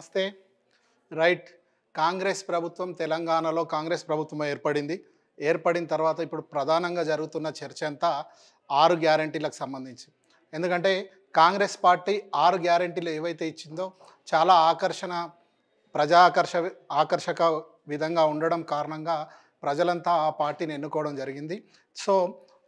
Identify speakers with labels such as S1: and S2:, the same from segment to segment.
S1: నమస్తే. రైట్. కాంగ్రెస్ ప్రభుత్వం తెలంగాణలో కాంగ్రెస్ ప్రభుత్వం ఏర్పడింది. ఏర్పడిన తర్వాత ఇప్పుడు ప్రధానంగా జరుగుతున్న చర్చ అంతా ఆరు గ్యారంటీలకు సంబంధించి. ఎందుకంటే కాంగ్రెస్ పార్టీ ఆరు గ్యారంటీలు ఏవైతే ఇచ్చిందో చాలా ఆకర్షణ ప్రజా ఆకర్ష ఆకర్షక విధంగా ఉండడం కారణంగా ప్రజలంతా ఆ పార్టీని ఎన్నుకోవడం జరిగింది. సో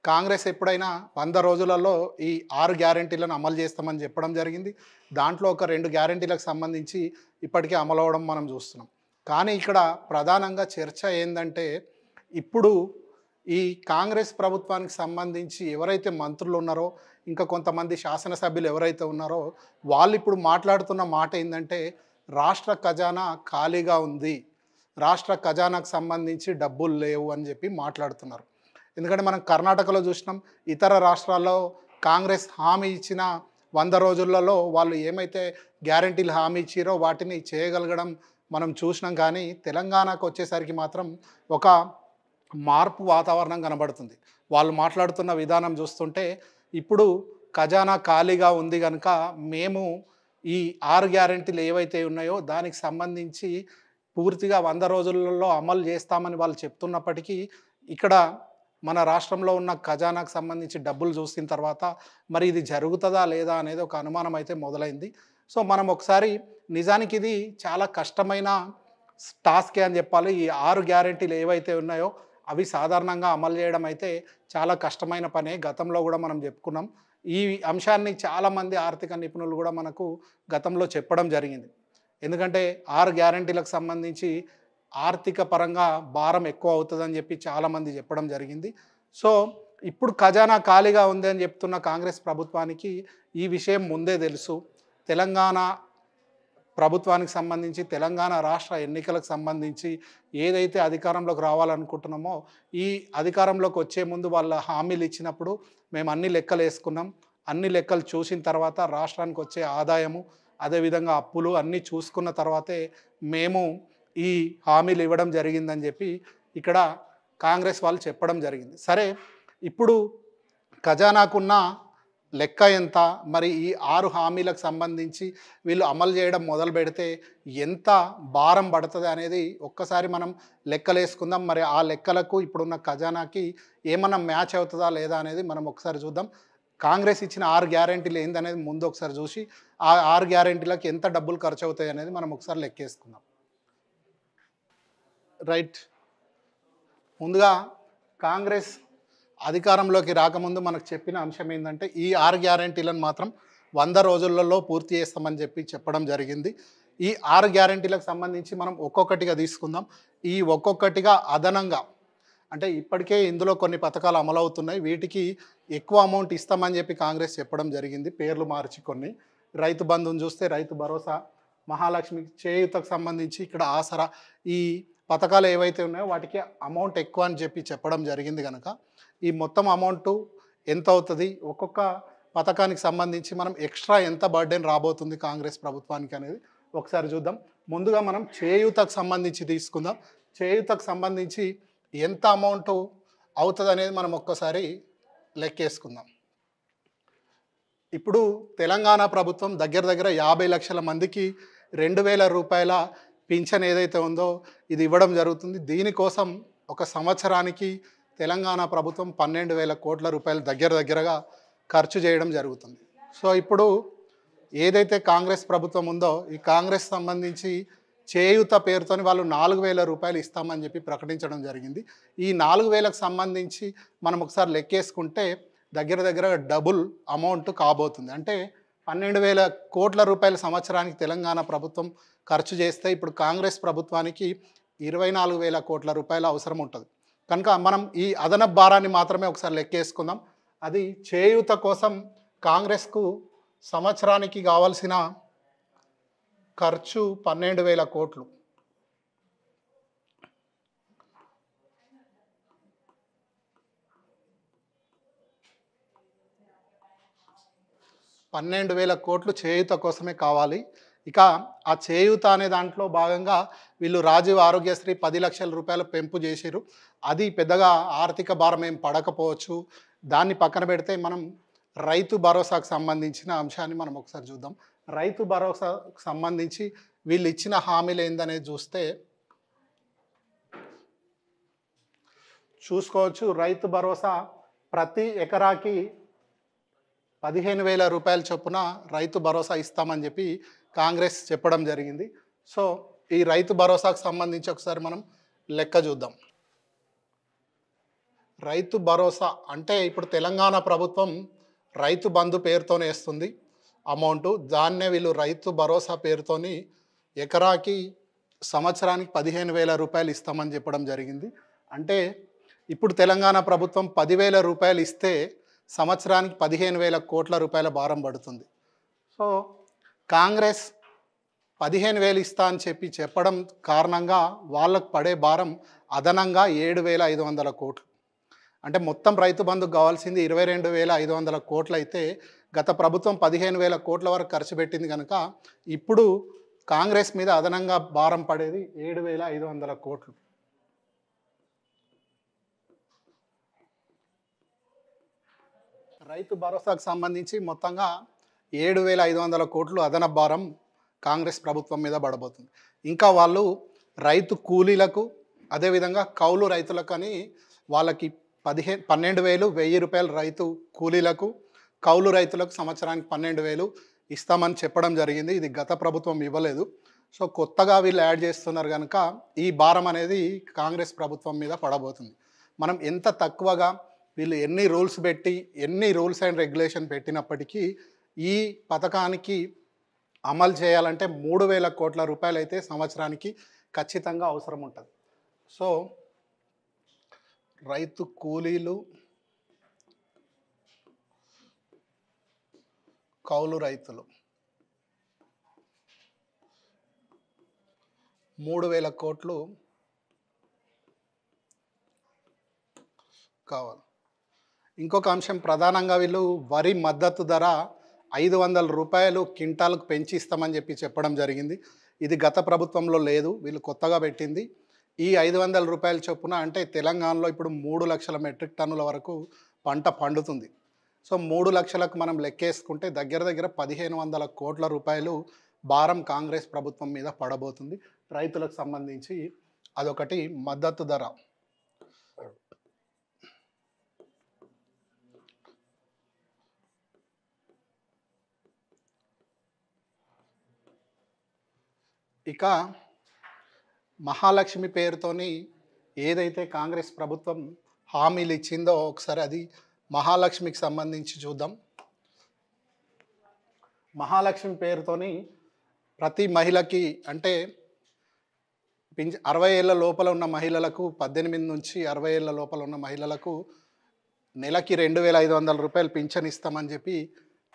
S1: కాంగ్రెస్ ఎప్పుడైనా వంద రోజులలో ఈ ఆరు గ్యారంటీలను అమలు చేస్తామని చెప్పడం జరిగింది. దాంట్లో ఒక రెండు గ్యారంటీలకు సంబంధించి ఇప్పటికే అమలు మనం చూస్తున్నాం. కానీ ఇక్కడ ప్రధానంగా చర్చ ఏంటంటే ఇప్పుడు ఈ కాంగ్రెస్ ప్రభుత్వానికి సంబంధించి ఎవరైతే మంత్రులు ఉన్నారో ఇంకా కొంతమంది శాసనసభ్యులు ఎవరైతే ఉన్నారో వాళ్ళు ఇప్పుడు మాట్లాడుతున్న మాట ఏంటంటే రాష్ట్ర ఖజానా ఖాళీగా ఉంది. రాష్ట్ర ఖజానాకు సంబంధించి డబ్బులు లేవు అని చెప్పి మాట్లాడుతున్నారు. ఎందుకంటే మనం కర్ణాటకలో చూసినాం ఇతర రాష్ట్రాల్లో కాంగ్రెస్ హామీ ఇచ్చిన వంద రోజులలో వాళ్ళు ఏమైతే గ్యారంటీలు హామీ ఇచ్చిరో వాటిని చేయగలగడం మనం చూసినాం కానీ తెలంగాణకు వచ్చేసరికి మాత్రం ఒక మార్పు వాతావరణం కనబడుతుంది. వాళ్ళు మాట్లాడుతున్న విధానం చూస్తుంటే ఇప్పుడు ఖజానా ఖాళీగా ఉంది కనుక మేము ఈ ఆరు గ్యారెంటీలు ఏవైతే ఉన్నాయో దానికి సంబంధించి పూర్తిగా వంద రోజులలో అమలు చేస్తామని వాళ్ళు చెప్తున్నప్పటికీ ఇక్కడ మన రాష్ట్రంలో ఉన్న ఖజానాకు సంబంధించి డబ్బులు చూసిన తర్వాత మరి ఇది జరుగుతుందా లేదా అనేది ఒక అనుమానం అయితే మొదలైంది. సో మనం ఒకసారి నిజానికి ఇది చాలా కష్టమైన టాస్కే అని చెప్పాలి. ఈ ఆరు గ్యారెంటీలు ఏవైతే ఉన్నాయో అవి సాధారణంగా అమలు చేయడం అయితే చాలా కష్టమైన పనే. గతంలో కూడా మనం చెప్పుకున్నాం. ఈ అంశాన్ని చాలామంది ఆర్థిక నిపుణులు కూడా మనకు గతంలో చెప్పడం జరిగింది. ఎందుకంటే ఆరు గ్యారంటీలకు సంబంధించి ఆర్థిక పరంగా భారం ఎక్కువ అవుతుందని చెప్పి చాలామంది చెప్పడం జరిగింది. సో ఇప్పుడు ఖజానా ఖాళీగా ఉంది అని చెప్తున్న కాంగ్రెస్ ప్రభుత్వానికి ఈ విషయం ముందే తెలుసు. తెలంగాణ ప్రభుత్వానికి సంబంధించి తెలంగాణ రాష్ట్ర ఎన్నికలకు సంబంధించి ఏదైతే అధికారంలోకి రావాలనుకుంటున్నామో ఈ అధికారంలోకి వచ్చే ముందు వాళ్ళ హామీలు ఇచ్చినప్పుడు మేము అన్ని లెక్కలు వేసుకున్నాం. అన్ని లెక్కలు చూసిన తర్వాత రాష్ట్రానికి వచ్చే ఆదాయము అదేవిధంగా అప్పులు అన్నీ చూసుకున్న తర్వాతే మేము ఈ హామీలు ఇవ్వడం జరిగిందని చెప్పి ఇక్కడ కాంగ్రెస్ వాళ్ళు చెప్పడం జరిగింది. సరే ఇప్పుడు ఖజానాకున్న లెక్క ఎంత? మరి ఈ ఆరు హామీలకు సంబంధించి వీళ్ళు అమలు చేయడం మొదలు పెడితే ఎంత భారం పడుతుంది అనేది ఒక్కసారి మనం లెక్కలేసుకుందాం. మరి ఆ లెక్కలకు ఇప్పుడున్న ఖజానాకి ఏమన్నా మ్యాచ్ అవుతుందా లేదా అనేది మనం ఒకసారి చూద్దాం. కాంగ్రెస్ ఇచ్చిన ఆరు గ్యారెంటీలు ఏందనేది ముందు ఒకసారి చూసి ఆ ఆరు గ్యారెంటీలకు ఎంత డబ్బులు ఖర్చు అవుతాయి అనేది మనం ఒకసారి లెక్కేసుకుందాం. రైట్. ముందుగా కాంగ్రెస్ అధికారంలోకి రాకముందు మనకు చెప్పిన అంశం ఏంటంటే ఈ ఆరు గ్యారంటీలను మాత్రం వంద రోజులలో పూర్తి చేస్తామని చెప్పి చెప్పడం జరిగింది. ఈ ఆరు గ్యారంటీలకు సంబంధించి మనం ఒక్కొక్కటిగా తీసుకుందాం. ఈ ఒక్కొక్కటిగా అదనంగా అంటే ఇప్పటికే ఇందులో కొన్ని పథకాలు అమలవుతున్నాయి. వీటికి ఎక్కువ అమౌంట్ ఇస్తామని చెప్పి కాంగ్రెస్ చెప్పడం జరిగింది. పేర్లు మార్చి కొన్ని. రైతు బంధుని చూస్తే రైతు భరోసా మహాలక్ష్మి చేయూతకు సంబంధించి ఇక్కడ ఆసరా ఈ పథకాలు ఏవైతే ఉన్నాయో వాటికి అమౌంట్ ఎక్కువ అని చెప్పి చెప్పడం జరిగింది కనుక ఈ మొత్తం అమౌంట్ ఎంత అవుతుంది ఒక్కొక్క పథకానికి సంబంధించి మనం ఎక్స్ట్రా ఎంత బర్డెన్ రాబోతుంది కాంగ్రెస్ ప్రభుత్వానికి అనేది ఒకసారి చూద్దాం. ముందుగా మనం చేయూతకు సంబంధించి తీసుకుందాం. చేయూతకు సంబంధించి ఎంత అమౌంట్ అవుతుంది అనేది మనం ఒక్కసారి లెక్కేసుకుందాం. ఇప్పుడు తెలంగాణ ప్రభుత్వం దగ్గర దగ్గర యాభై లక్షల మందికి రెండు వేల రూపాయల పింఛన్ ఏదైతే ఉందో ఇది ఇవ్వడం జరుగుతుంది. దీనికోసం ఒక సంవత్సరానికి తెలంగాణ ప్రభుత్వం పన్నెండు వేల కోట్ల రూపాయలు దగ్గర దగ్గరగా ఖర్చు చేయడం జరుగుతుంది. సో ఇప్పుడు ఏదైతే కాంగ్రెస్ ప్రభుత్వం ఉందో ఈ కాంగ్రెస్ సంబంధించి చేయూత పేరుతోని వాళ్ళు నాలుగు వేల రూపాయలు ఇస్తామని చెప్పి ప్రకటించడం జరిగింది. ఈ నాలుగు వేలకు సంబంధించి మనం ఒకసారి లెక్కేసుకుంటే దగ్గర దగ్గర డబుల్ అమౌంట్ కాబోతుంది. అంటే పన్నెండు వేల కోట్ల రూపాయల సంవత్సరానికి తెలంగాణ ప్రభుత్వం ఖర్చు చేస్తే ఇప్పుడు కాంగ్రెస్ ప్రభుత్వానికి ఇరవై నాలుగు వేల కోట్ల రూపాయల అవసరం ఉంటుంది. కనుక మనం ఈ అదనపు భారాన్ని మాత్రమే ఒకసారి లెక్కేసుకుందాం. అది చేయూత కోసం కాంగ్రెస్కు సంవత్సరానికి కావాల్సిన ఖర్చు పన్నెండు వేల కోట్లు. పన్నెండు వేల కోట్లు చేయూత కోసమే కావాలి. ఇక ఆ చేయూత అనే దాంట్లో భాగంగా వీళ్ళు రాజీవ్ ఆరోగ్యశ్రీ పది లక్షల రూపాయలు పెంపు చేశారు అది పెద్దగా ఆర్థిక భారం ఏం పడకపోవచ్చు. దాన్ని పక్కన పెడితే మనం రైతు భరోసాకు సంబంధించిన అంశాన్ని మనం ఒకసారి చూద్దాం. రైతు భరోసాకు సంబంధించి వీళ్ళు ఇచ్చిన హామీలు ఏందనేది చూస్తే చూసుకోవచ్చు. రైతు భరోసా ప్రతి ఎకరాకి పదిహేను వేల రూపాయల చొప్పున రైతు భరోసా ఇస్తామని చెప్పి కాంగ్రెస్ చెప్పడం జరిగింది. సో ఈ రైతు భరోసాకు సంబంధించి ఒకసారి మనం లెక్క చూద్దాం. రైతు భరోసా అంటే ఇప్పుడు తెలంగాణ ప్రభుత్వం రైతు బంధు పేరుతోనే వేస్తుంది. అమౌంట్ దాన్నే వీళ్ళు రైతు భరోసా పేరుతోని ఎకరాకి సంవత్సరానికి పదిహేను వేల రూపాయలు ఇస్తామని చెప్పడం జరిగింది. అంటే ఇప్పుడు తెలంగాణ ప్రభుత్వం పదివేల రూపాయలు ఇస్తే సంవత్సరానికి పదిహేను వేల కోట్ల రూపాయల భారం పడుతుంది. సో కాంగ్రెస్ పదిహేను వేలు ఇస్తా అని చెప్పి చెప్పడం కారణంగా వాళ్ళకు పడే భారం అదనంగా ఏడు వేల ఐదు వందల కోట్లు. అంటే మొత్తం రైతు బంధుకు కావాల్సింది ఇరవై రెండు వేల ఐదు వందల కోట్లు అయితే గత ప్రభుత్వం పదిహేను వేల కోట్ల వరకు ఖర్చు పెట్టింది కనుక ఇప్పుడు కాంగ్రెస్ మీద అదనంగా భారం పడేది ఏడు వేల ఐదు వందల కోట్లు. రైతు భరోసాకు సంబంధించి మొత్తంగా ఏడు వేల ఐదు వందల కోట్లు అదన భారం కాంగ్రెస్ ప్రభుత్వం మీద పడబోతుంది. ఇంకా వాళ్ళు రైతు కూలీలకు అదేవిధంగా కౌలు రైతులకు అని వాళ్ళకి పదిహేను పన్నెండు వేలు వెయ్యి రూపాయలు రైతు కూలీలకు కౌలు రైతులకు సంవత్సరానికి పన్నెండు వేలు ఇస్తామని చెప్పడం జరిగింది. ఇది గత ప్రభుత్వం ఇవ్వలేదు. సో కొత్తగా వీళ్ళు యాడ్ చేస్తున్నారు కనుక ఈ భారం అనేది కాంగ్రెస్ ప్రభుత్వం మీద పడబోతుంది. మనం ఎంత తక్కువగా వీళ్ళు ఎన్ని రూల్స్ పెట్టి ఎన్ని రూల్స్ అండ్ రెగ్యులేషన్ పెట్టినప్పటికీ ఈ పథకానికి అమలు చేయాలంటే మూడు వేల కోట్ల రూపాయలు అయితే సంవత్సరానికి ఖచ్చితంగా అవసరం ఉంటుంది. సో రైతు కూలీలు కౌలు రైతులు మూడు వేల కోట్లు కావాలి. ఇంకొక అంశం ప్రధానంగా వీళ్ళు వరి మద్దతు ధర ఐదు వందల రూపాయలు క్వింటాల్కు పెంచి ఇస్తామని చెప్పి చెప్పడం జరిగింది. ఇది గత ప్రభుత్వంలో లేదు వీళ్ళు కొత్తగా పెట్టింది. ఈ ఐదు వందల రూపాయల చొప్పున అంటే తెలంగాణలో ఇప్పుడు మూడు లక్షల మెట్రిక్ టన్నుల వరకు పంట పండుతుంది. సో మూడు లక్షలకు మనం లెక్కేసుకుంటే దగ్గర దగ్గర పదిహేను వందల కోట్ల రూపాయలు భారం కాంగ్రెస్ ప్రభుత్వం మీద పడబోతుంది. రైతులకు సంబంధించి అదొకటి మద్దతు ధర. ఇక మహాలక్ష్మి పేరుతోని ఏదైతే కాంగ్రెస్ ప్రభుత్వం హామీలు ఇచ్చిందో ఒకసారి అది మహాలక్ష్మికి సంబంధించి చూద్దాం. మహాలక్ష్మి పేరుతోని ప్రతి మహిళకి అంటే పింఛ అరవై ఏళ్ళ లోపల ఉన్న మహిళలకు పద్దెనిమిది నుంచి అరవై ఏళ్ళ లోపల ఉన్న మహిళలకు నెలకి రెండు వేల ఐదు వందల రూపాయలు పింఛన్ ఇస్తామని చెప్పి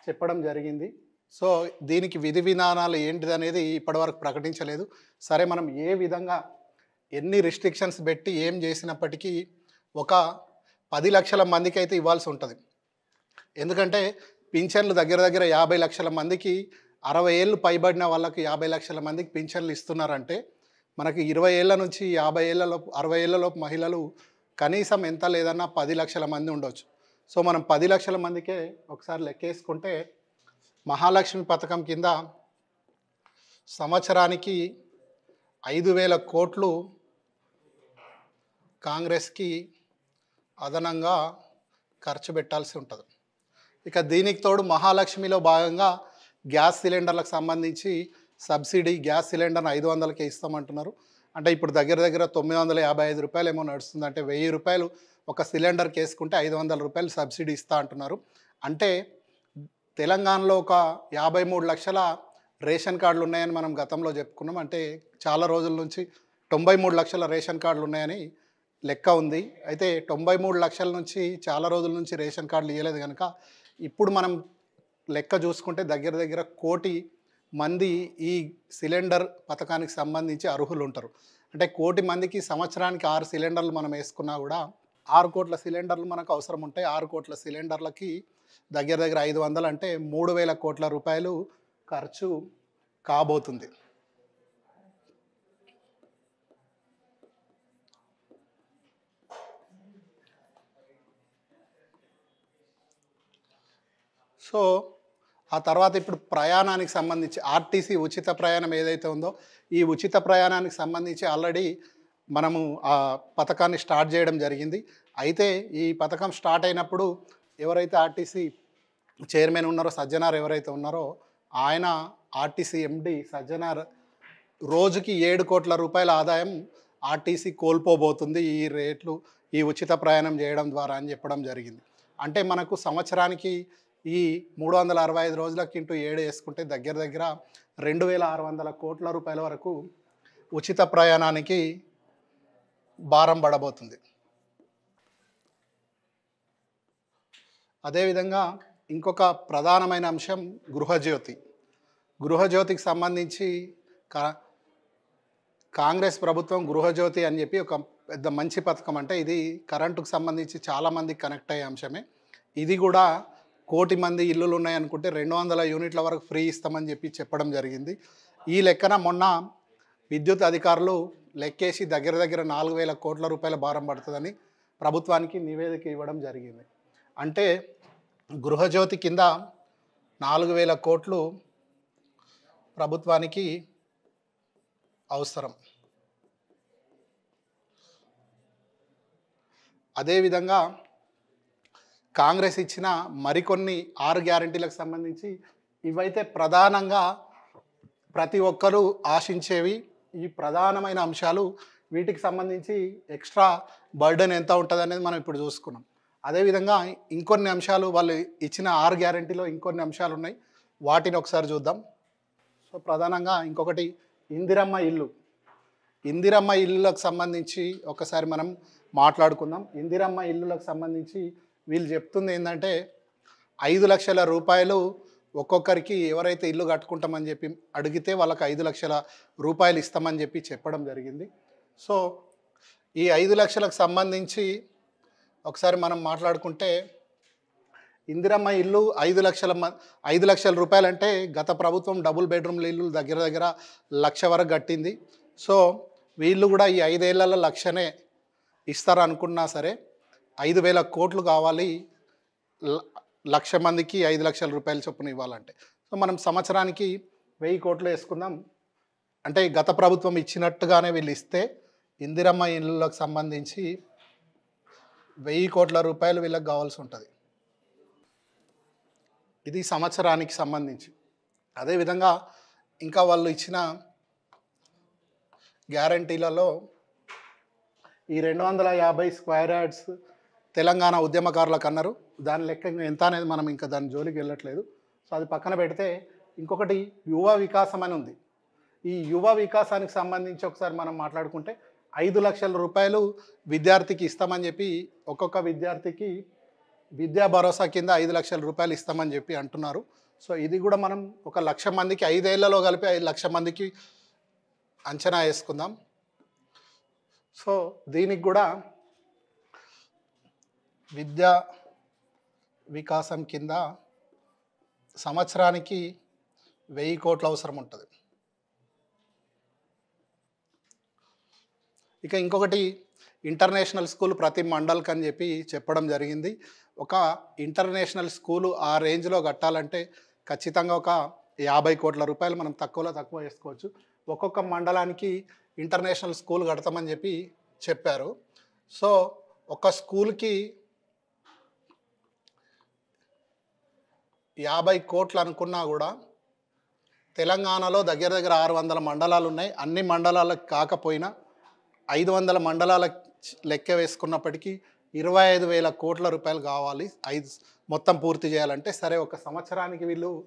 S1: చెప్పడం జరిగింది. సో దీనికి విధి విధానాలు ఏంటిది అనేది ఇప్పటివరకు ప్రకటించలేదు. సరే మనం ఏ విధంగా ఎన్ని రిస్ట్రిక్షన్స్ పెట్టి ఏం చేసినప్పటికీ ఒక పది లక్షల మందికి అయితే ఇవ్వాల్సి ఉంటుంది. ఎందుకంటే పింఛన్లు దగ్గర దగ్గర యాభై లక్షల మందికి అరవై ఏళ్ళు పైబడిన వాళ్ళకి యాభై లక్షల మందికి పింఛన్లు ఇస్తున్నారంటే మనకి ఇరవై ఏళ్ళ నుంచి యాభై ఏళ్ళలోపు అరవై ఏళ్ళలోపు మహిళలు కనీసం ఎంత లేదన్నా పది లక్షల మంది ఉండొచ్చు. సో మనం పది లక్షల మందికే ఒకసారి లెక్కేసుకుంటే మహాలక్ష్మి పథకం కింద సంవత్సరానికి ఐదు వేల కోట్లు కాంగ్రెస్కి అదనంగా ఖర్చు పెట్టాల్సి ఉంటుంది. ఇక దీనికి తోడు మహాలక్ష్మిలో భాగంగా గ్యాస్ సిలిండర్లకు సంబంధించి సబ్సిడీ గ్యాస్ సిలిండర్ని ఐదు వందలకే ఇస్తామంటున్నారు. అంటే ఇప్పుడు దగ్గర దగ్గర తొమ్మిది వందల యాభై ఐదు రూపాయలు ఏమో నడుస్తుంది అంటే వెయ్యి రూపాయలు ఒక సిలిండర్కి వేసుకుంటే ఐదు వందల రూపాయలు సబ్సిడీ ఇస్తా అంటున్నారు. అంటే తెలంగాణలో ఒక యాభై మూడు లక్షల రేషన్ కార్డులు ఉన్నాయని మనం గతంలో చెప్పుకున్నాం. అంటే చాలా రోజుల నుంచి తొంభై మూడు లక్షల రేషన్ కార్డులు ఉన్నాయని లెక్క ఉంది. అయితే తొంభై మూడు లక్షల నుంచి చాలా రోజుల నుంచి రేషన్ కార్డులు ఇవ్వలేదు కనుక ఇప్పుడు మనం లెక్క చూసుకుంటే దగ్గర దగ్గర కోటి మంది ఈ సిలిండర్ పథకానికి సంబంధించి అర్హులు ఉంటారు. అంటే కోటి మందికి సంవత్సరానికి ఆరు సిలిండర్లు మనం వేసుకున్నా కూడా ఆరు కోట్ల సిలిండర్లు మనకు అవసరం ఉంటాయి. ఆరు కోట్ల సిలిండర్లకి దగ్గర దగ్గర ఐదు వందలు అంటే మూడు వేల కోట్ల రూపాయలు ఖర్చు కాబోతుంది. సో ఆ తర్వాత ఇప్పుడు ప్రయాణానికి సంబంధించి ఆర్టీసీ ఉచిత ప్రయాణం ఏదైతే ఉందో ఈ ఉచిత ప్రయాణానికి సంబంధించి ఆల్రెడీ మనము ఆ పథకాన్ని స్టార్ట్ చేయడం జరిగింది. అయితే ఈ పథకం స్టార్ట్ అయినప్పుడు ఎవరైతే ఆర్టీసీ చైర్మన్ ఉన్నారో సజ్జనార్ ఎవరైతే ఉన్నారో ఆయన ఆర్టీసీ ఎండి సజ్జనార్ రోజుకి ఏడు కోట్ల రూపాయల ఆదాయం ఆర్టీసీ కోల్పోబోతుంది ఈ రేట్లు ఈ ఉచిత ప్రయాణం చేయడం ద్వారా అని చెప్పడం జరిగింది. అంటే మనకు సంవత్సరానికి ఈ మూడు వందల అరవై ఐదు రోజులకి ఇంటూ ఏడు వేసుకుంటే దగ్గర దగ్గర రెండు వేల ఆరు వందల కోట్ల రూపాయల వరకు ఉచిత ప్రయాణానికి భారం పడబోతుంది. అదేవిధంగా ఇంకొక ప్రధానమైన అంశం గృహజ్యోతి. గృహజ్యోతికి సంబంధించి కా కాంగ్రెస్ ప్రభుత్వం గృహజ్యోతి అని చెప్పి ఒక పెద్ద మంచి పథకం అంటే ఇది కరెంటుకు సంబంధించి చాలామంది కనెక్ట్ అయ్యే అంశమే. ఇది కూడా కోటి మంది ఇల్లులు ఉన్నాయనుకుంటే రెండు వందల యూనిట్ల వరకు ఫ్రీ ఇస్తామని చెప్పి చెప్పడం జరిగింది. ఈ లెక్కన మొన్న విద్యుత్ అధికారులు లెక్కేసి దగ్గర దగ్గర నాలుగు వేల కోట్ల రూపాయల భారం పడుతుందని ప్రభుత్వానికి నివేదిక ఇవ్వడం జరిగింది. అంటే గృహజ్యోతి కింద నాలుగు వేల కోట్లు ప్రభుత్వానికి అవసరం. అదేవిధంగా కాంగ్రెస్ ఇచ్చిన మరికొన్ని ఆరు గ్యారంటీలకు సంబంధించి ఇవైతే ప్రధానంగా ప్రతి ఒక్కరూ ఆశించేవి ఈ ప్రధానమైన అంశాలు వీటికి సంబంధించి ఎక్స్ట్రా బర్డెన్ ఎంత ఉంటుంది అనేది మనం ఇప్పుడు చూసుకున్నాం. అదేవిధంగా ఇంకొన్ని అంశాలు వాళ్ళు ఇచ్చిన ఆరు గ్యారంటీలో ఇంకొన్ని అంశాలు ఉన్నాయి. వాటిని ఒకసారి చూద్దాం. సో ప్రధానంగా ఇంకొకటి ఇందిరమ్మ ఇల్లు. ఇందిరమ్మ ఇల్లులకు సంబంధించి ఒకసారి మనం మాట్లాడుకుందాం. ఇందిరమ్మ ఇల్లులకు సంబంధించి వీళ్ళు చెప్తుంది ఏంటంటే ఐదు లక్షల రూపాయలు ఒక్కొక్కరికి ఎవరైతే ఇల్లు కట్టుకుంటామని చెప్పి అడిగితే వాళ్ళకి ఐదు లక్షల రూపాయలు ఇస్తామని చెప్పి చెప్పడం జరిగింది. సో ఈ ఐదు లక్షలకు సంబంధించి ఒకసారి మనం మాట్లాడుకుంటే ఇందిరమ్మ ఇల్లు ఐదు లక్షల మ ఐదు లక్షల రూపాయలు అంటే గత ప్రభుత్వం డబుల్ బెడ్రూమ్ల ఇల్లు దగ్గర దగ్గర లక్ష వరకు కట్టింది. సో వీళ్ళు కూడా ఈ ఐదేళ్ళలో లక్షనే ఇస్తారు అనుకున్నా సరే ఐదు వేల కోట్లు కావాలి. ల- లక్ష మందికి ఐదు లక్షల రూపాయల చొప్పున ఇవ్వాలంటే. సో మనం సంవత్సరానికి వెయ్యి కోట్లు వేసుకుందాం. అంటే గత ప్రభుత్వం ఇచ్చినట్టుగానే వీళ్ళు ఇస్తే ఇందిరమ్మ ఇళ్ళకు సంబంధించి వెయ్యి కోట్ల రూపాయలు వీళ్ళకి కావాల్సి ఉంటుంది. ఇది సంవత్సరానికి సంబంధించి. అదేవిధంగా ఇంకా వాళ్ళు ఇచ్చిన గ్యారంటీలలో ఈ రెండు వందల యాభై స్క్వేర్ యార్డ్స్ తెలంగాణ ఉద్యమకారులకు అన్నారు. దాని లెక్క ఎంత అనేది మనం ఇంకా దాని జోలికి వెళ్ళట్లేదు. సో అది పక్కన పెడితే ఇంకొకటి యువ వికాసం అని ఉంది. ఈ యువ వికాసానికి సంబంధించి ఒకసారి మనం మాట్లాడుకుంటే ఐదు లక్షల రూపాయలు విద్యార్థికి ఇస్తామని చెప్పి ఒక్కొక్క విద్యార్థికి విద్యా భరోసా కింద ఐదు లక్షల రూపాయలు ఇస్తామని చెప్పి అంటున్నారు. సో ఇది కూడా మనం ఒక లక్ష మందికి ఐదేళ్ళలో కలిపి ఐదు లక్ష మందికి అంచనా వేసుకుందాం. సో దీనికి కూడా విద్యా వికాసం కింద సంవత్సరానికి వెయ్యి కోట్ల అవసరం ఉంటుంది. ఇక ఇంకొకటి ఇంటర్నేషనల్ స్కూల్ ప్రతి మండల్కి అని చెప్పి చెప్పడం జరిగింది. ఒక ఇంటర్నేషనల్ స్కూలు ఆ రేంజ్లో కట్టాలంటే ఖచ్చితంగా ఒక యాభై కోట్ల రూపాయలు మనం తక్కువలో తక్కువ చేసుకోవచ్చు ఒక్కొక్క మండలానికి ఇంటర్నేషనల్ స్కూల్ కడతామని చెప్పి చెప్పారు. సో ఒక స్కూల్కి యాభై కోట్లు అనుకున్నా కూడా తెలంగాణలో దగ్గర దగ్గర ఆరు వందల మండలాలు ఉన్నాయి. అన్ని మండలాలకు కాకపోయినా ఐదు వందల మండలాల లెక్క వేసుకున్నప్పటికీ ఇరవై ఐదు వేల కోట్ల రూపాయలు కావాలి. ఐదు మొత్తం పూర్తి చేయాలంటే సరే ఒక సంవత్సరానికి వీళ్ళు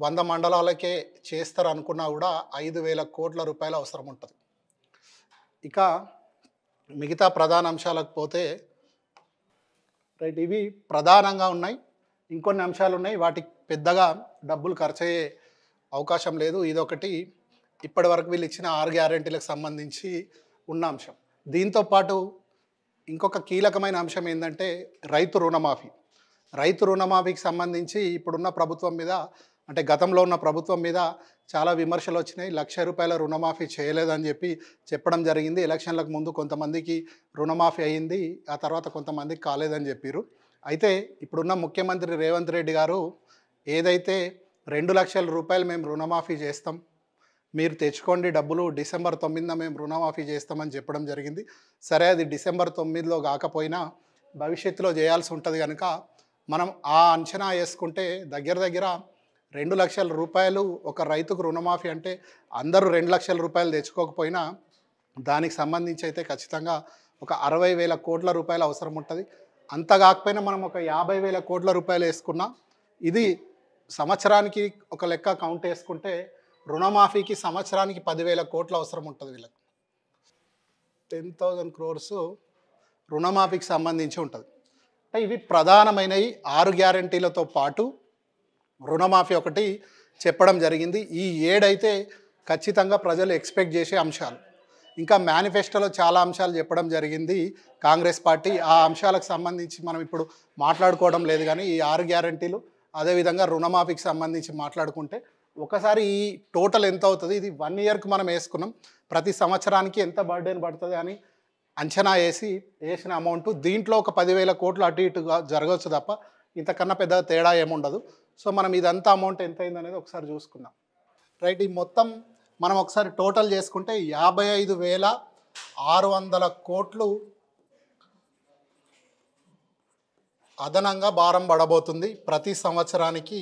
S1: వంద మండలాలకే చేస్తారు అనుకున్నా కూడా ఐదు వేల కోట్ల రూపాయలు అవసరం ఉంటుంది. ఇక మిగతా ప్రధాన అంశాలకు పోతే రైట్ ఇవి ప్రధానంగా ఉన్నాయి. ఇంకొన్ని అంశాలు ఉన్నాయి. వాటికి పెద్దగా డబ్బులు ఖర్చయ్యే అవకాశం లేదు. ఇదొకటి. ఇప్పటి వరకు వీళ్ళు ఇచ్చిన ఆరు గ్యారెంటీలకు సంబంధించి ఉన్న అంశం. దీంతో పాటు ఇంకొక కీలకమైన అంశం ఏంటంటే రైతు రుణమాఫీ. రైతు రుణమాఫీకి సంబంధించి ఇప్పుడున్న ప్రభుత్వం మీద అంటే గతంలో ఉన్న ప్రభుత్వం మీద చాలా విమర్శలు వచ్చినాయి. లక్ష రూపాయల రుణమాఫీ చేయలేదని చెప్పి చెప్పడం జరిగింది. ఎలక్షన్లకు ముందు కొంతమందికి రుణమాఫీ అయ్యింది ఆ తర్వాత కొంతమందికి కాలేదని చెప్పారు అయితే ఇప్పుడున్న ముఖ్యమంత్రి రేవంత్ రెడ్డి గారు ఏదైతే రెండు లక్షల రూపాయలు మేము రుణమాఫీ చేస్తాం మీరు తెచ్చుకోండి డబ్బులు. డిసెంబర్ తొమ్మిదిన మేము రుణమాఫీ చేస్తామని చెప్పడం జరిగింది. సరే అది డిసెంబర్ తొమ్మిదిలో కాకపోయినా భవిష్యత్తులో చేయాల్సి ఉంటుంది కనుక మనం ఆ అంచనా వేసుకుంటే దగ్గర దగ్గర రెండు లక్షల రూపాయలు ఒక రైతుకు రుణమాఫీ అంటే అందరూ రెండు లక్షల రూపాయలు తెచ్చుకోకపోయినా దానికి సంబంధించి అయితే ఖచ్చితంగా ఒక అరవై వేల కోట్ల రూపాయలు అవసరం ఉంటుంది. అంత కాకపోయినా మనం ఒక యాభై వేల కోట్ల రూపాయలు వేసుకున్నా ఇది సంవత్సరానికి ఒక లెక్క కౌంట్ వేసుకుంటే రుణమాఫీకి సంవత్సరానికి పదివేల కోట్లు అవసరం ఉంటుంది వీళ్ళకి. టెన్ థౌజండ్ క్రోర్స్ రుణమాఫీకి సంబంధించి ఉంటుంది. అంటే ఇవి ప్రధానమైనవి ఆరు గ్యారంటీలతో పాటు రుణమాఫీ ఒకటి చెప్పడం జరిగింది. ఈ ఏడైతే ఖచ్చితంగా ప్రజలు ఎక్స్పెక్ట్ చేసే అంశాలు. ఇంకా మేనిఫెస్టోలో చాలా అంశాలు చెప్పడం జరిగింది కాంగ్రెస్ పార్టీ. ఆ అంశాలకు సంబంధించి మనం ఇప్పుడు మాట్లాడుకోవడం లేదు కానీ ఈ ఆరు గ్యారంటీలు అదేవిధంగా రుణమాఫీకి సంబంధించి మాట్లాడుకుంటే ఒకసారి టోటల్ ఎంత అవుతుంది? ఇది వన్ ఇయర్కి మనం వేసుకున్నాం. ప్రతి సంవత్సరానికి ఎంత బర్డెన్ పడుతుంది అని అంచనా వేసి వేసిన అమౌంట్ దీంట్లో ఒక పదివేల కోట్లు అటు ఇటుగా జరగవచ్చు తప్ప ఇంతకన్నా పెద్ద తేడా ఏముండదు సో మనం ఇదంతా అమౌంట్ ఎంత అయింది అనేది ఒకసారి చూసుకుందాం. రైట్ ఈ మొత్తం మనం ఒకసారి టోటల్ చేసుకుంటే యాభై ఐదు వేల ఆరు వందల కోట్లు అదనంగా భారం పడబోతుంది. ప్రతి సంవత్సరానికి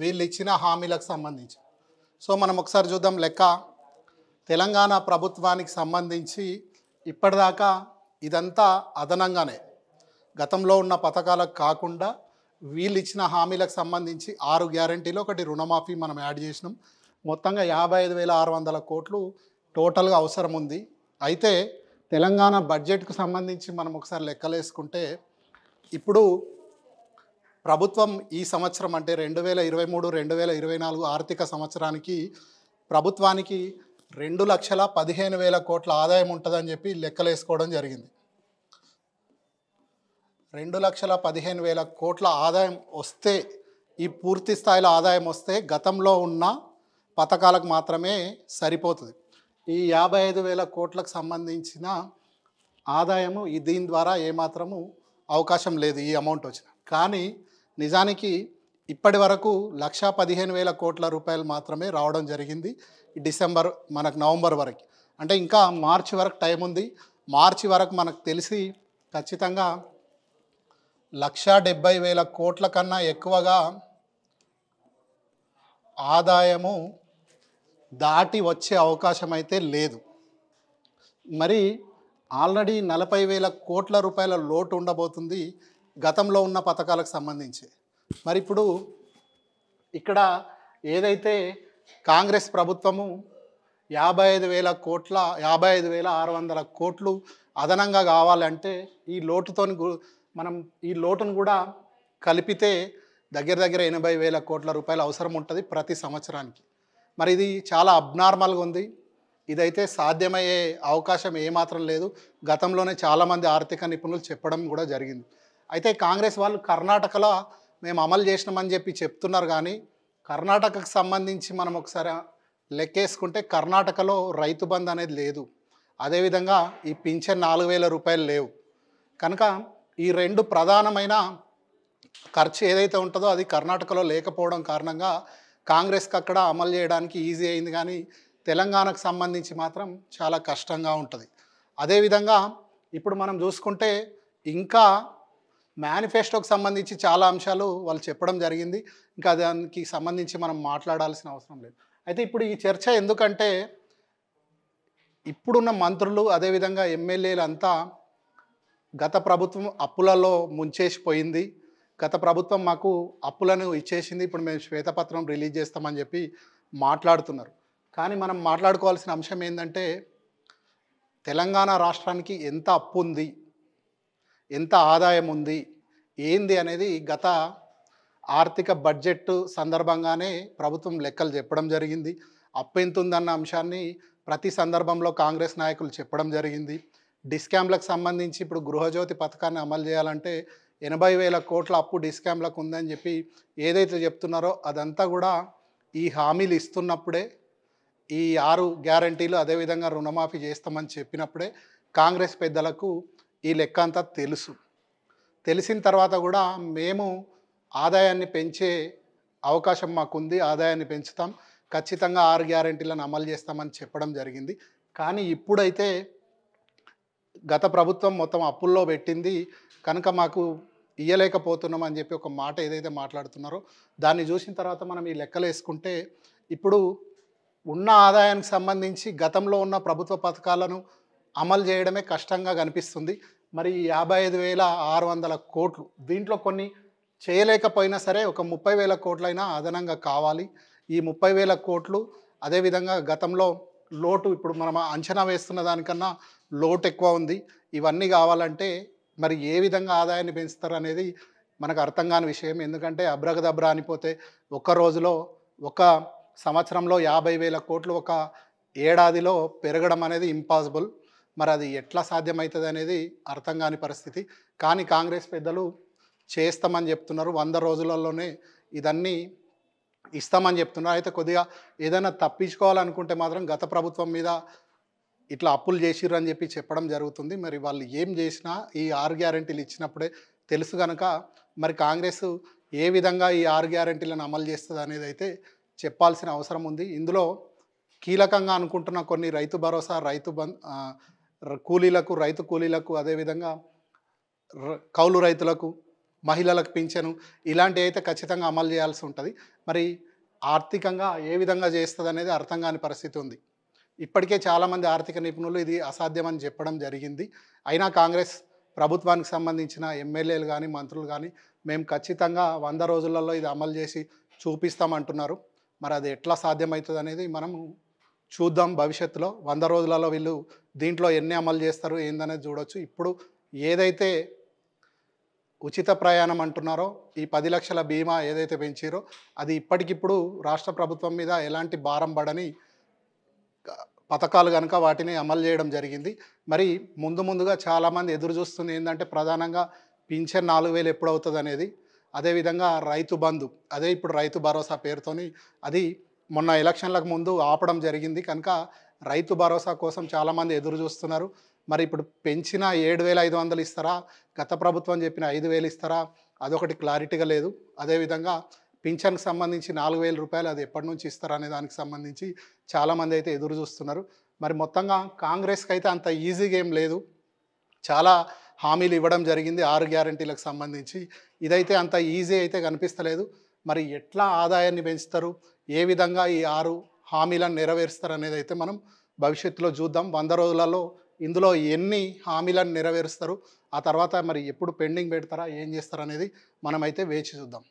S1: వీళ్ళు ఇచ్చిన హామీలకు సంబంధించి. సో మనం ఒకసారి చూద్దాం లెక్క. తెలంగాణ ప్రభుత్వానికి సంబంధించి ఇప్పటిదాకా ఇదంతా అదనంగానే గతంలో ఉన్న పథకాలకు కాకుండా వీళ్ళు ఇచ్చిన హామీలకు సంబంధించి ఆరు గ్యారంటీలు ఒకటి రుణమాఫీ మనం యాడ్ చేసినాం. మొత్తంగా యాభై ఐదు వేల ఆరు వందల కోట్లు టోటల్గా అవసరం ఉంది. అయితే తెలంగాణ బడ్జెట్కు సంబంధించి మనం ఒకసారి లెక్కలేసుకుంటే ఇప్పుడు ప్రభుత్వం ఈ సంవత్సరం అంటే రెండు వేల ఇరవై మూడు రెండు వేల ఇరవై నాలుగు ఆర్థిక సంవత్సరానికి ప్రభుత్వానికి రెండు లక్షల పదిహేను వేల కోట్ల ఆదాయం ఉంటుందని చెప్పి లెక్కలేసుకోవడం జరిగింది. రెండు లక్షల పదిహేను వేల కోట్ల ఆదాయం వస్తే ఈ పూర్తి స్థాయిలో ఆదాయం వస్తే గతంలో ఉన్న పథకాలకు మాత్రమే సరిపోతుంది. ఈ యాభై ఐదు వేల కోట్లకు సంబంధించిన ఆదాయము దీని ద్వారా ఏమాత్రము అవకాశం లేదు ఈ అమౌంట్ వచ్చిన. కానీ నిజానికి ఇప్పటి వరకు లక్షా పదిహేను వేల కోట్ల రూపాయలు మాత్రమే రావడం జరిగింది డిసెంబర్ మనకు నవంబర్ వరకు. అంటే ఇంకా మార్చి వరకు టైం ఉంది. మార్చి వరకు మనకు తెలిసి ఖచ్చితంగా లక్షా డెబ్బై వేల కోట్ల కన్నా ఎక్కువగా ఆదాయము దాటి వచ్చే అవకాశం అయితే లేదు. మరి ఆల్రెడీ నలభై వేల కోట్ల రూపాయల లోటు ఉండబోతుంది. గతంలో ఉన్న పథకాలకు సంబంధించి. మరి ఇప్పుడు ఇక్కడ ఏదైతే కాంగ్రెస్ ప్రభుత్వము యాభై ఐదు వేల కోట్ల యాభై ఐదు వేల ఆరు వందల కోట్లు అదనంగా కావాలంటే ఈ లోటుతో మనం ఈ లోటును కూడా కలిపితే దగ్గర దగ్గర ఎనభై వేల కోట్ల రూపాయలు అవసరం ఉంటుంది ప్రతి సంవత్సరానికి. మరి ఇది చాలా అబ్నార్మల్గా ఉంది. ఇదైతే సాధ్యమయ్యే అవకాశం ఏమాత్రం లేదు. గతంలోనే చాలామంది ఆర్థిక నిపుణులు చెప్పడం కూడా జరిగింది. అయితే కాంగ్రెస్ వాళ్ళు కర్ణాటకలో మేము అమలు చేసినామని చెప్పి చెప్తున్నారు కానీ కర్ణాటకకు సంబంధించి మనం ఒకసారి లెక్కేసుకుంటే కర్ణాటకలో రైతు బంద్ అనేది లేదు. అదేవిధంగా ఈ పింఛన్ నాలుగు వేల రూపాయలు లేవు. కనుక ఈ రెండు ప్రధానమైన ఖర్చు ఏదైతే ఉంటుందో అది కర్ణాటకలో లేకపోవడం కారణంగా కాంగ్రెస్కి అక్కడ అమలు చేయడానికి ఈజీ అయింది కానీ తెలంగాణకు సంబంధించి మాత్రం చాలా కష్టంగా ఉంటుంది. అదేవిధంగా ఇప్పుడు మనం చూసుకుంటే ఇంకా మేనిఫెస్టోకి సంబంధించి చాలా అంశాలు వాళ్ళు చెప్పడం జరిగింది. ఇంకా దానికి సంబంధించి మనం మాట్లాడాల్సిన అవసరం లేదు. అయితే ఇప్పుడు ఈ చర్చ ఎందుకంటే ఇప్పుడున్న మంత్రులు అదేవిధంగా ఎమ్మెల్యేలు అంతా గత ప్రభుత్వం అప్పులలో ముంచేసిపోయింది. గత ప్రభుత్వం మాకు అప్పులను ఇచ్చేసింది. ఇప్పుడు మేము శ్వేతపత్రం రిలీజ్ చేస్తామని చెప్పి మాట్లాడుతున్నారు. కానీ మనం మాట్లాడుకోవాల్సిన అంశం ఏంటంటే తెలంగాణ రాష్ట్రానికి ఎంత అప్పు ఉంది ఎంత ఆదాయం ఉంది ఏంది అనేది గత ఆర్థిక బడ్జెట్ సందర్భంగానే ప్రభుత్వం లెక్కలు చెప్పడం జరిగింది. అప్పు ఎంత ఉందన్న అంశాన్ని ప్రతి సందర్భంలో కాంగ్రెస్ నాయకులు చెప్పడం జరిగింది. డిస్కామ్లకు సంబంధించి ఇప్పుడు గృహజ్యోతి పథకాన్ని అమలు చేయాలంటే ఎనభై వేల కోట్ల అప్పు డిస్కామ్లకు ఉందని చెప్పి ఏదైతే చెప్తున్నారో అదంతా కూడా ఈ హామీలు ఇస్తున్నప్పుడే ఈ ఆరు గ్యారంటీలు అదేవిధంగా రుణమాఫీ చేస్తామని చెప్పినప్పుడే కాంగ్రెస్ పెద్దలకు ఈ లెక్క అంతా తెలుసు. తెలిసిన తర్వాత కూడా మేము ఆదాయాన్ని పెంచే అవకాశం మాకుంది. ఆదాయాన్ని పెంచుతాం. ఖచ్చితంగా ఆరు గ్యారెంటీలను అమలు చేస్తామని చెప్పడం జరిగింది. కానీ ఇప్పుడైతే గత ప్రభుత్వం మొత్తం అప్పుల్లో పెట్టింది. కనుక మాకు ఇయ్యలేకపోతున్నాం అని చెప్పి ఒక మాట ఏదైతే మాట్లాడుతున్నారో దాన్ని చూసిన తర్వాత మనం ఈ లెక్కలు వేసుకుంటే ఇప్పుడు ఉన్న ఆదాయానికి సంబంధించి గతంలో ఉన్న ప్రభుత్వ పథకాలను అమలు చేయడమే కష్టంగా కనిపిస్తుంది. మరి యాభై ఐదు వేల ఆరు వందల కోట్లు. దీంట్లో కొన్ని చేయలేకపోయినా సరే ఒక ముప్పై వేల కోట్లైనా అదనంగా కావాలి. ఈ ముప్పై వేల కోట్లు అదేవిధంగా గతంలో లోటు ఇప్పుడు మనం అంచనా వేస్తున్న దానికన్నా లోటు ఎక్కువ ఉంది. ఇవన్నీ కావాలంటే మరి ఏ విధంగా ఆదాయాన్ని పెంచుతారు అనేది మనకు అర్థం కాని విషయం. ఎందుకంటే అబ్రగదబ్ర అనిపోతే ఒక రోజులో ఒక సంవత్సరంలో యాభై వేల కోట్లు ఒక ఏడాదిలో పెరగడం అనేది ఇంపాసిబుల్ మరి అది ఎట్లా సాధ్యమవుతుంది అనేది అర్థం కాని పరిస్థితి. కానీ కాంగ్రెస్ పెద్దలు చేస్తామని చెప్తున్నారు. వంద రోజులలోనే ఇదన్నీ ఇస్తామని చెప్తున్నారు. అయితే కొద్దిగా ఏదైనా తప్పించుకోవాలనుకుంటే మాత్రం గత ప్రభుత్వం మీద ఇట్లా అప్పులు చేసిర్రు అని చెప్పి చెప్పడం జరుగుతుంది. మరి వాళ్ళు ఏం చేసినా ఈ ఆరు గ్యారెంటీలు ఇచ్చినప్పుడే తెలుసు కనుక మరి కాంగ్రెస్ ఏ విధంగా ఈ ఆరు గ్యారెంటీలను అమలు చేస్తుంది అనేది అయితే చెప్పాల్సిన అవసరం ఉంది. ఇందులో కీలకంగా అనుకుంటున్న కొన్ని రైతు భరోసా రైతు బంద్ కూలీలకు రైతు కూలీలకు అదేవిధంగా కౌలు రైతులకు మహిళలకు పింఛను ఇలాంటివి అయితే ఖచ్చితంగా అమలు చేయాల్సి ఉంటుంది. మరి ఆర్థికంగా ఏ విధంగా చేస్తుంది అనేది అర్థం కాని పరిస్థితి ఉంది. ఇప్పటికే చాలామంది ఆర్థిక నిపుణులు ఇది అసాధ్యమని చెప్పడం జరిగింది. అయినా కాంగ్రెస్ ప్రభుత్వానికి సంబంధించిన ఎమ్మెల్యేలు కానీ మంత్రులు కానీ మేము ఖచ్చితంగా వంద రోజులలో ఇది అమలు చేసి చూపిస్తామంటున్నారు. మరి అది ఎట్లా సాధ్యమవుతుంది అనేది మనం చూద్దాం భవిష్యత్తులో. వంద రోజులలో వీళ్ళు దీంట్లో ఎన్ని అమలు చేస్తారు ఏందనేది చూడొచ్చు. ఇప్పుడు ఏదైతే ఉచిత ప్రయాణం అంటున్నారో ఈ పది లక్షల బీమా ఏదైతే పెంచారో అది ఇప్పటికిప్పుడు రాష్ట్ర ప్రభుత్వం మీద ఎలాంటి భారం పడని పథకాలు కనుక వాటిని అమలు చేయడం జరిగింది. మరి ముందు ముందుగా చాలామంది ఎదురు చూస్తుంది ఏంటంటే ప్రధానంగా పింఛన్ నాలుగు వేలు ఎప్పుడు అవుతుంది అనేది అదేవిధంగా రైతు బంధు అదే ఇప్పుడు రైతు భరోసా పేరుతోని అది మొన్న ఎలక్షన్లకు ముందు ఆపడం జరిగింది. కనుక రైతు భరోసా కోసం చాలామంది ఎదురు చూస్తున్నారు. మరి ఇప్పుడు పెంచిన ఏడు వేల ఐదు వందలు ఇస్తారా? గత ప్రభుత్వం చెప్పిన ఐదు వేలు ఇస్తారా? అదొకటి క్లారిటీగా లేదు. అదేవిధంగా పింఛన్కి సంబంధించి నాలుగు వేల రూపాయలు అది ఎప్పటి నుంచి ఇస్తారా అనే దానికి సంబంధించి చాలామంది అయితే ఎదురు చూస్తున్నారు. మరి మొత్తంగా కాంగ్రెస్కి అయితే అంత ఈజీగా ఏం లేదు. చాలా హామీలు ఇవ్వడం జరిగింది ఆరు గ్యారంటీలకు సంబంధించి. ఇదైతే అంత ఈజీ అయితే కనిపిస్తలేదు. మరి ఎట్లా ఆదాయాన్ని పెంచుతారు? ఏ విధంగా ఈ ఆరు హామీలను నెరవేరుస్తారు అనేది అయితే మనం భవిష్యత్తులో చూద్దాం. వంద రోజులలో ఇందులో ఎన్ని హామీలను నెరవేరుస్తారు ఆ తర్వాత మరి ఎప్పుడు పెండింగ్ పెడతారా ఏం చేస్తారనేది మనమైతే వేచి చూద్దాం.